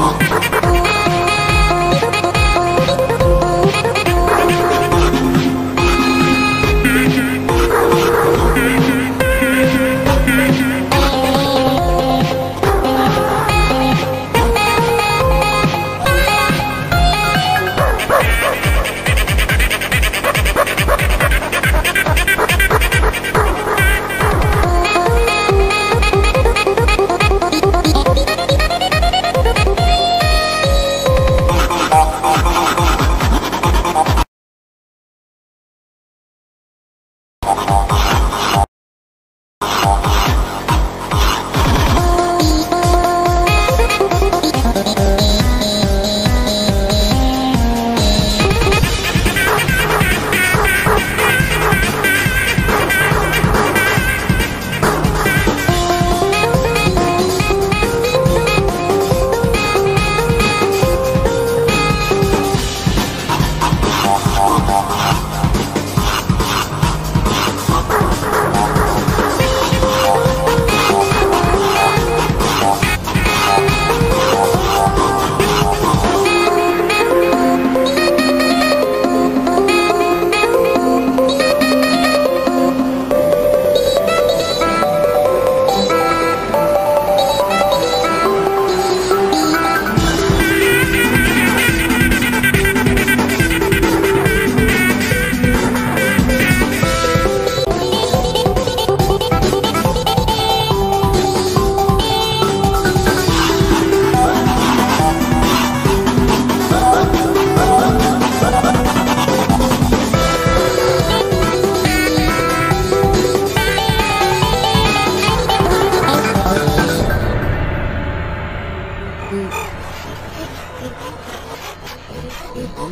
Bye. Bye.